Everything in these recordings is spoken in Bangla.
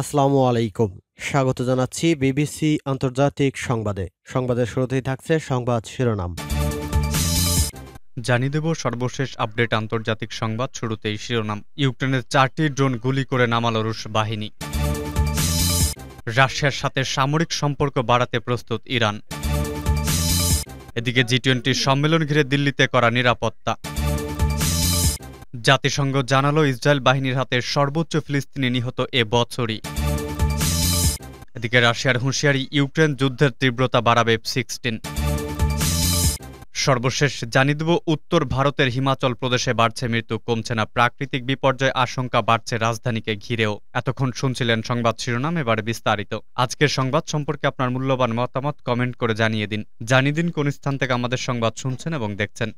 আসসালামু আলাইকুম। স্বাগত জানাচ্ছি বিবিসি আন্তর্জাতিক সংবাদে। সংবাদের শুরুতেই থাকছে সংবাদ শিরোনাম। জানিয়ে দেব সর্বশেষ আপডেট আন্তর্জাতিক সংবাদ শুরুতেই শিরোনাম। ইউক্রেনের চারটি ড্রোন গুলি করে নামাল রুশ বাহিনী। রাশিয়ার সাথে সামরিক সম্পর্ক বাড়াতে প্রস্তুত ইরান। এদিকে জি টোয়েন্টি সম্মেলন ঘিরে দিল্লিতে করা নিরাপত্তা। জাতিসংঘ জানালো ইসরায়েল বাহিনীর হাতে সর্বোচ্চ ফিলিস্তিনি নিহত এ বছরই। এদিকে রাশিয়ার হুঁশিয়ারি, ইউক্রেন যুদ্ধের তীব্রতা বাড়াবে সিক্সটিন। সর্বশেষ জানিয়ে দেব, উত্তর ভারতের হিমাচল প্রদেশে বাড়ছে মৃত্যু, কমছে না প্রাকৃতিক বিপর্যয়, আশঙ্কা বাড়ছে রাজধানীকে ঘিরেও। এতক্ষণ শুনছিলেন সংবাদ শিরোনাম, এবারে বিস্তারিত। আজকের সংবাদ সম্পর্কে আপনার মূল্যবান মতামত কমেন্ট করে জানিয়ে দিন। জানিয়ে দিন কোন স্থান থেকে আমাদের সংবাদ শুনছেন এবং দেখছেন।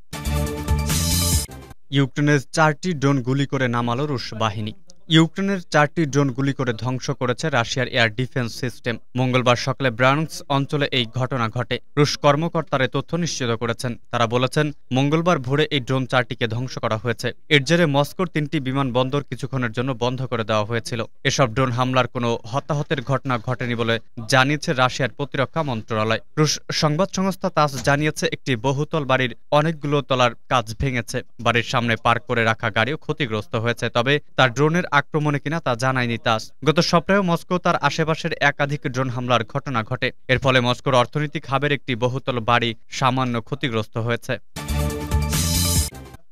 ইউক্রেনের চারটি ড্রোন গুলি করে নামালো রুশ বাহিনী। ইউক্রেনের চারটি ড্রোন গুলি করে ধ্বংস করেছে রাশিয়ার এয়ার ডিফেন্স সিস্টেম। মঙ্গলবার সকালে ব্রাউন্স অঞ্চলে এই ঘটনা ঘটে। রুশ কর্মকর্তারা তথ্য নিশ্চিত করেছেন। তারা বলেছেন, মঙ্গলবার ভোরে এই ড্রোন চারটিকে ধ্বংস করা হয়েছে। এর জেরে মস্কোর তিনটি বিমানবন্দর কিছুক্ষণের জন্য বন্ধ করে দেওয়া হয়েছিল। এসব ড্রোন হামলার কোনো হতাহতের ঘটনা ঘটেনি বলে জানিয়েছে রাশিয়ার প্রতিরক্ষা মন্ত্রণালয়। রুশ সংবাদ সংস্থা তাস জানিয়েছে, একটি বহুতল বাড়ির অনেকগুলো তলার কাজ ভেঙেছে। বাড়ির সামনে পার্ক করে রাখা গাড়িও ক্ষতিগ্রস্ত হয়েছে, তবে তার ড্রোনের আক্রমণে কিনা তা জানায়নি তাস। গত সপ্তাহে মস্কো তার আশেপাশের একাধিক ড্রোন হামলার ঘটনা ঘটে। এর ফলে মস্কোর অর্থনৈতিক হাবের একটি বহুতল বাড়ি সামান্য ক্ষতিগ্রস্ত হয়েছে।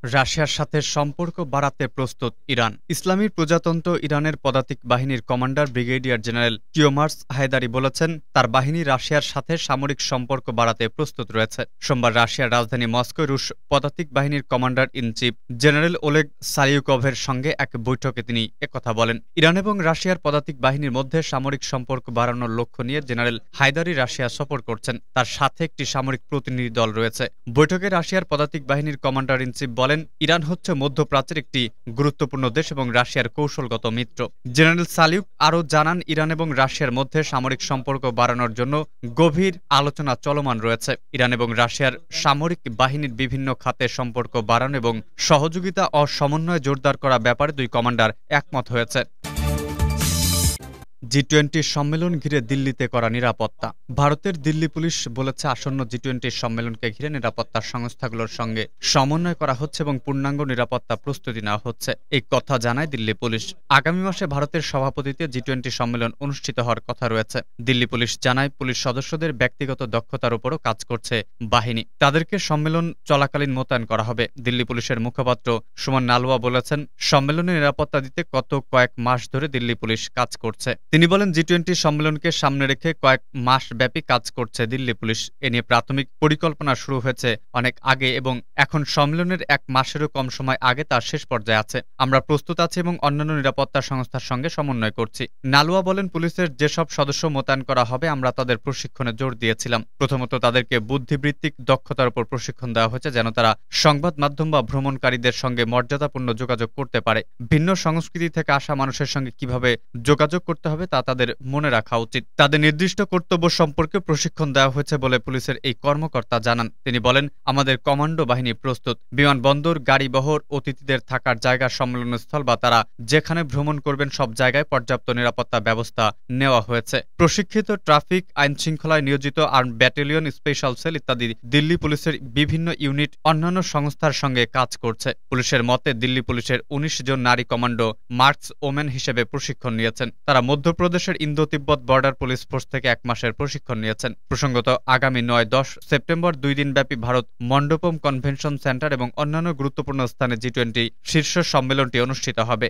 রাশিয়ার সাথে সম্পর্ক বাড়াতে প্রস্তুত ইরান। ইসলামী প্রজাতন্ত্র ইরানের পদাতিক বাহিনীর commander brigadier general Kioumars Heydari বলেছেন, তার বাহিনী রাশিয়ার সাথে সামরিক সম্পর্ক বাড়াতে প্রস্তুত রয়েছে। সোমবার রাশিয়ার রাজধানী মস্কো রুশ পদাতিক বাহিনীর commander in chief general Oleg সালিউকভের সঙ্গে এক বৈঠকে তিনি একথা বলেন। ইরান এবং রাশিয়ার পদাতিক বাহিনীর মধ্যে সামরিক সম্পর্ক বাড়ানোর লক্ষ্য নিয়ে জেনারেল হায়দারি রাশিয়া সফর করছেন। তার সাথে একটি সামরিক প্রতিনিধি দল রয়েছে। বৈঠকে রাশিয়ার পদাতিক বাহিনীর কমান্ডার ইন চিফ বলেন, ইরান হচ্ছে মধ্যপ্রাচ্যের একটি গুরুত্বপূর্ণ দেশ এবং রাশিয়ার কৌশলগত মিত্র। জেনারেল সালিউক আরও জানান, ইরান এবং রাশিয়ার মধ্যে সামরিক সম্পর্ক বাড়ানোর জন্য গভীর আলোচনা চলমান রয়েছে। ইরান এবং রাশিয়ার সামরিক বাহিনীর বিভিন্ন খাতে সম্পর্ক বাড়ানো এবং সহযোগিতা ও সমন্বয় জোরদার করা ব্যাপারে দুই কমান্ডার একমত হয়েছে। জি টোয়েন্টি সম্মেলন ঘিরে দিল্লিতে করা নিরাপত্তা। ভারতের দিল্লি পুলিশ বলেছে, আসন্ন জি টোয়েন্টি সম্মেলনকে ঘিরে নিরাপত্তা সংস্থাগুলোর সঙ্গে সমন্বয় করা হচ্ছে এবং পূর্ণাঙ্গ নিরাপত্তা প্রস্তুতি নেওয়া হচ্ছে। এই কথা জানায় দিল্লি পুলিশ। আগামী মাসে ভারতের সভাপতিতে জি টোয়েন্টি সম্মেলন অনুষ্ঠিত হওয়ার কথা রয়েছে। দিল্লি পুলিশ জানায়, পুলিশ সদস্যদের ব্যক্তিগত দক্ষতার উপরও কাজ করছে বাহিনী। তাদেরকে সম্মেলন চলাকালীন মোতায়েন করা হবে। দিল্লি পুলিশের মুখপাত্র সুমন নালুয়া বলেছেন, সম্মেলনে নিরাপত্তা দিতে গত কয়েক মাস ধরে দিল্লি পুলিশ কাজ করছে। তিনি বলেন জি টোয়েন্টি সম্মেলনকে সামনে রেখে কয়েক মাস ব্যাপী কাজ করছে দিল্লি পুলিশ। এ নিয়ে প্রাথমিক পরিকল্পনা শুরু হয়েছে অনেক আগে এবং এখন সম্মেলনের এক মাসেরও কম সময় আগে তার শেষ পর্যায়ে আছে। আমরা প্রস্তুত আছি এবং অন্যান্য নিরাপত্তা সংস্থার সঙ্গে সমন্বয় করছি। নালুয়া বলেন, পুলিশের যেসব সদস্য মোতায়েন করা হবে, আমরা তাদের প্রশিক্ষণে জোর দিয়েছিলাম। প্রথমত তাদেরকে বুদ্ধিবৃত্তিক দক্ষতার উপর প্রশিক্ষণ দেওয়া হয়েছে যেন তারা সংবাদ মাধ্যম বা ভ্রমণকারীদের সঙ্গে মর্যাদাপূর্ণ যোগাযোগ করতে পারে। ভিন্ন সংস্কৃতি থেকে আসা মানুষের সঙ্গে কীভাবে যোগাযোগ করতে হবে তা তাদের মনে রাখা উচিত। তাদের নির্দিষ্ট কর্তব্য সম্পর্কে প্রশিক্ষণ দেওয়া হয়েছে বলে পুলিশের এই কর্মকর্তা জানান। তিনি বলেন, আমাদের কমান্ডো বাহিনী প্রস্তুত। বিমানবন্দর গাড়ি বহর অতিথিদের থাকার জায়গা, সম্মেলনস্থল বা তারা যেখানে ভ্রমণ করবেন সব জায়গায় পর্যাপ্ত নিরাপত্তা ব্যবস্থা নেওয়া হয়েছে। প্রশিক্ষিত ট্রাফিক আইন শৃঙ্খলায় নিয়োজিত আর্ম ব্যাটালিয়ন, স্পেশাল সেল ইত্যাদি দিল্লি পুলিশের বিভিন্ন ইউনিট অন্যান্য সংস্থার সঙ্গে কাজ করছে। পুলিশের মতে, দিল্লি পুলিশের উনিশ জন নারী কমান্ডো মার্কস ওমেন হিসেবে প্রশিক্ষণ নিয়েছেন। তারা মধ্যপ্রদেশের Indo Tibbat border police force থেকে এক মাসের প্রশিক্ষণ নিয়েছেন। প্রসঙ্গত, আগামী নয়, দশ সেপ্টেম্বর দুই দিনব্যাপী ভারত মণ্ডপম কনভেনশন সেন্টার এবং অন্যান্য গুরুত্বপূর্ণ স্থানে জি টোয়েন্টি শীর্ষ সম্মেলনটি অনুষ্ঠিত হবে।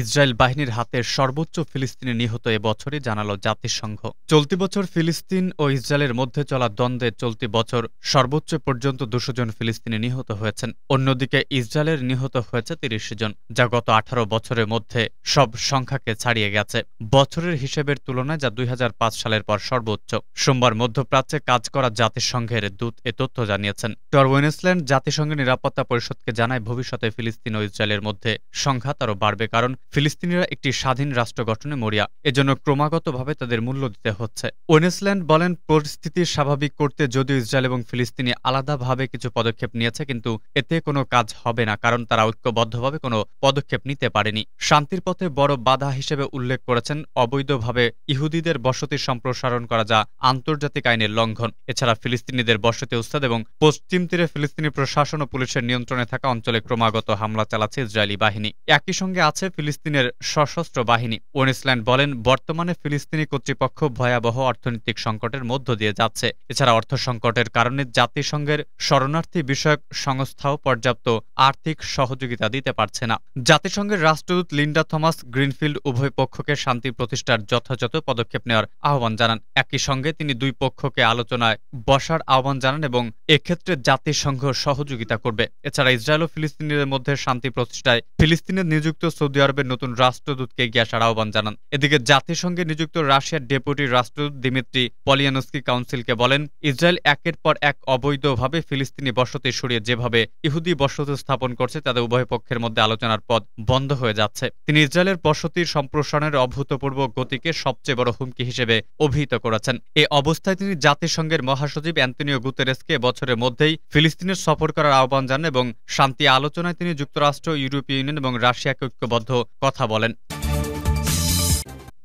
ইসরায়েল বাহিনীর হাতে সর্বোচ্চ ফিলিস্তিনি নিহত এবছরই জানালো জাতিসংঘ। চলতি বছর ফিলিস্তিন ও ইসরায়েলের মধ্যে চলা দ্বন্দ্বে চলতি বছর সর্বোচ্চ পর্যন্ত দুশো জন ফিলিস্তিনি নিহত হয়েছেন। অন্যদিকে ইসরায়েলের নিহত হয়েছে তিরিশ জন, যা গত আঠারো বছরের মধ্যে সব সংখ্যাকে ছাড়িয়ে গেছে। বছরের হিসেবের তুলনায় যা দুই হাজার পাঁচ সালের পর সর্বোচ্চ। সোমবার মধ্যপ্রাচ্যে কাজ করা জাতিসংঘের দূত এ তথ্য জানিয়েছেন। টর ওয়েনেসল্যান্ড জাতিসংঘের নিরাপত্তা পরিষদকে জানায় ভবিষ্যতে ফিলিস্তিন ও ইসরায়েলের মধ্যে সংঘাত আরও বাড়বে কারণ ফিলিস্তিনিরা একটি স্বাধীন রাষ্ট্র গঠনে মরিয়া। এজন্য ক্রমাগতভাবে তাদের মূল্য দিতে হচ্ছে। ওয়েনেসল্যান্ড বলেন, পরিস্থিতি স্বাভাবিক করতে যদিও ইসরায়েল এবং ফিলিস্তিনি আলাদাভাবে কিছু পদক্ষেপ নিয়েছে, কিন্তু এতে কোনো কাজ হবে না, কারণ তারা ঐক্যবদ্ধভাবে কোনো পদক্ষেপ নিতে পারেনি। শান্তির পথে বড় বাধা হিসেবে উল্লেখ করেছেন, অবৈধভাবে ইহুদিদের বসতি সম্প্রসারণ করা যা আন্তর্জাতিক আইনের লঙ্ঘন। এছাড়া ফিলিস্তিনিদের বসতি উস্তাদ এবং পশ্চিম তীরে ফিলিস্তিনি প্রশাসন ও পুলিশের নিয়ন্ত্রণে থাকা অঞ্চলে ক্রমাগত হামলা চালাচ্ছে ইসরায়েলি বাহিনী। একই সঙ্গে আছে ফিলিস্তিনের সশস্ত্র বাহিনী ওয়েনেসল্যান্ড বলেন, বর্তমানে ফিলিস্তিনি কর্তৃপক্ষ ভয়াবহ অর্থনৈতিক সংকটের মধ্য দিয়ে যাচ্ছে। এছাড়া অর্থ সংকটের কারণে জাতিসংঘের শরণার্থী বিষয়ক সংস্থাও পর্যাপ্ত আর্থিক সহযোগিতা দিতে পারছে না। জাতিসংঘের রাষ্ট্রদূত লিন্ডা থমাস গ্রিনফিল্ড উভয় পক্ষকে শান্তি প্রতিষ্ঠার যথাযথ পদক্ষেপ নেওয়ার আহ্বান জানান। একই সঙ্গে তিনি দুই পক্ষকে আলোচনায় বসার আহ্বান জানান এবং এক্ষেত্রে জাতিসংঘ সহযোগিতা করবে। এছাড়া ইসরায়েল ও ফিলিস্তিনিদের মধ্যে শান্তি প্রতিষ্ঠায় ফিলিস্তিনের নিযুক্ত সৌদি আরবের নতুন রাষ্ট্রদূতকে এগিয়ে আসার আহ্বান জানান। এদিকে জাতিসংঘে নিযুক্ত রাশিয়ার ডেপুটি রাষ্ট্রদূত দিমিত্রি পলিয়ানস্কি কাউন্সিলকে বলেন, ইসরায়েল একের পর এক অবৈধভাবে ফিলিস্তিনি বসতি সরিয়ে যেভাবে ইহুদি বসতি স্থাপন করছে তাদের উভয় পক্ষের মধ্যে আলোচনার পথ বন্ধ হয়ে যাচ্ছে। তিনি ইসরায়েলের বসতির সম্প্রসারণের অভূতপূর্ব গতিকে সবচেয়ে বড় হুমকি হিসেবে অভিহিত করেছেন। এ অবস্থায় তিনি জাতিসংঘের মহাসচিব অ্যান্টনিও গুতেরেসকে বছরের মধ্যেই ফিলিস্তিনের সফর করার আহ্বান জানান এবং শান্তি আলোচনায় তিনি যুক্তরাষ্ট্র, ইউরোপীয় ইউনিয়ন এবং রাশিয়াকে ঐক্যবদ্ধ কথা বলেন।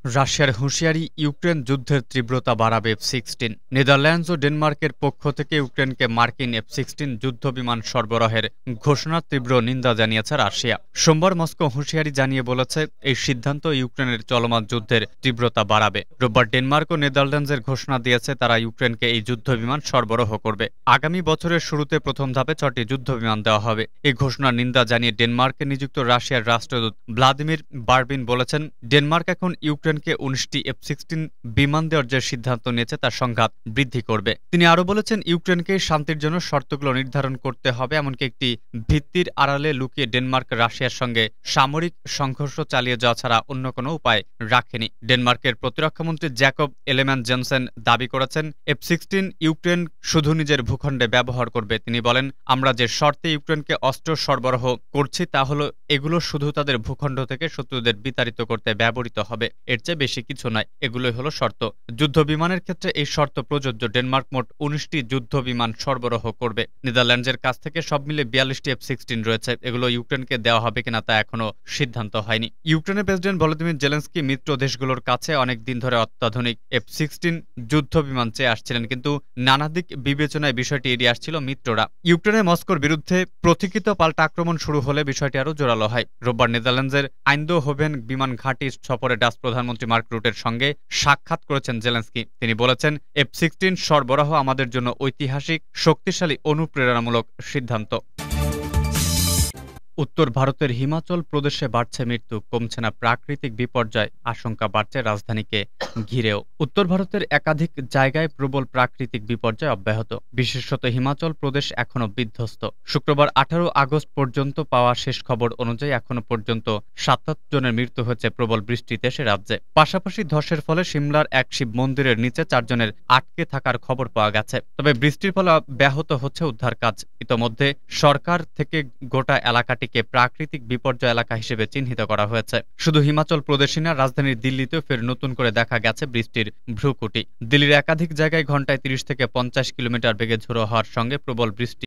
রাশিয়ার হুঁশিয়ারি ইউক্রেন যুদ্ধের তীব্রতা বাড়াবে এফ সিক্সটিন নেদারল্যান্ডস ও ডেনমার্কের পক্ষ থেকে ইউক্রেনকে মার্কিন এফ সিক্সটিন যুদ্ধ বিমান সরবরাহের ঘোষণার তীব্র নিন্দা জানিয়েছে রাশিয়া। সোমবার মস্কো হুঁশিয়ারি জানিয়ে বলেছে, এই সিদ্ধান্ত ইউক্রেনের চলমান যুদ্ধের তীব্রতা বাড়াবে। রোববার ডেনমার্ক ও নেদারল্যান্ডসের ঘোষণা দিয়েছে, তারা ইউক্রেনকে এই যুদ্ধ বিমান সরবরাহ করবে। আগামী বছরের শুরুতে প্রথম ধাপে ছটি যুদ্ধ বিমান দেওয়া হবে। এই ঘোষণার নিন্দা জানিয়ে ডেনমার্কে নিযুক্ত রাশিয়ার রাষ্ট্রদূত ভ্লাদিমির বার্বিন বলেছেন, ডেনমার্ক এখন ইউক্রেন ইউক্রেনকে উনিশটি এফ সিক্সটিন বিমান দেওয়ার যে সিদ্ধান্ত নিয়েছে, তার সংঘাত বৃদ্ধি করবে। তিনি আরও বলেছেন, ইউক্রেনকে শান্তির জন্য শর্তগুলো নির্ধারণ করতে হবে, এমনকি একটি ভিত্তির আড়ালে লুকিয়ে ডেনমার্ক, রাশিয়ার সঙ্গে সামরিক সংঘর্ষ চালিয়ে যাওয়া ছাড়া অন্য কোনো উপায় রাখেনি। ডেনমার্কের প্রতিরক্ষামন্ত্রী জ্যাকব এলেম্যান জেনসেন দাবি করেছেন, এফ সিক্সটিন ইউক্রেন শুধু নিজের ভূখণ্ডে ব্যবহার করবে। তিনি বলেন, আমরা যে শর্তে ইউক্রেনকে অস্ত্র সরবরাহ করছি, তা হলো এগুলো শুধু তাদের ভূখণ্ড থেকে শত্রুদের বিতাড়িত করতে ব্যবহৃত হবে। এর এর চেয়ে বেশি কিছু নয় এগুলোই হলো শর্ত। যুদ্ধ বিমানের ক্ষেত্রে এই শর্ত প্রযোজ্য। ডেনমার্ক মোট উনিশটি যুদ্ধ বিমান সরবরাহ করবে। নেদারল্যান্ডসের কাছ থেকে সব মিলে বিয়াল্লিশটি এফ সিক্সটিন রয়েছে। এগুলো ইউক্রেনকে দেওয়া হবে কিনা তা এখনও সিদ্ধান্ত হয়নি। ইউক্রেনের প্রেসিডেন্ট ভলোদিমির জেলেন্সকি মিত্র দেশগুলোর কাছে অনেক দিন ধরে অত্যাধুনিক এফ সিক্সটিন যুদ্ধ বিমান চেয়ে আসছিলেন, কিন্তু নানা দিক বিবেচনায় বিষয়টি এড়িয়ে আসছিল মিত্ররা। ইউক্রেনের মস্কোর বিরুদ্ধে প্রতীকিত পাল্টা আক্রমণ শুরু হলে বিষয়টি আরও জোরালো হয়। রোববার নেদারল্যান্ডসের আইন্দো হোভেন বিমান ঘাঁটি সফরে ডাচ প্রধান প্রধানমন্ত্রী মার্ক রুটের সঙ্গে সাক্ষাৎ করেছেন জেলেন্সকি। তিনি বলেছেন এফ সিক্সটিন সরবরাহ আমাদের জন্য ঐতিহাসিক, শক্তিশালী, অনুপ্রেরণামূলক সিদ্ধান্ত। উত্তর ভারতের হিমাচল প্রদেশে বাড়ছে মৃত্যু, কমছে না প্রাকৃতিক বিপর্যয়, আশঙ্কা বাড়ছে রাজধানীকে ঘিরেও। উত্তর ভারতের একাধিক জায়গায় প্রবল প্রাকৃতিক বিপর্যয় অব্যাহত। বিশেষত হিমাচল প্রদেশ এখনও বিধ্বস্ত। শুক্রবার আঠারো আগস্ট পর্যন্ত পাওয়া শেষ খবর অনুযায়ী এখনও পর্যন্ত সাতাত্তর জনের মৃত্যু হয়েছে প্রবল বৃষ্টিতে সে রাজ্যে। পাশাপাশি ধসের ফলে সিমলার এক শিব মন্দিরের নিচে চারজনের আটকে থাকার খবর পাওয়া গেছে। তবে বৃষ্টির ফলে ব্যাহত হচ্ছে উদ্ধার কাজ। ইতোমধ্যে সরকার থেকে গোটা এলাকাটি এটিকে প্রাকৃতিক বিপর্যয় এলাকা হিসেবে চিহ্নিত করা হয়েছে। শুধু হিমাচল প্রদেশই না, রাজধানীর দিল্লিতেও ফের নতুন করে দেখা গেছে বৃষ্টির ভ্রুকুটি। দিল্লির একাধিক জায়গায় ঘন্টায় তিরিশ থেকে পঞ্চাশ কিলোমিটার বেগে ঝোড়ো হওয়ার সঙ্গে প্রবল বৃষ্টি।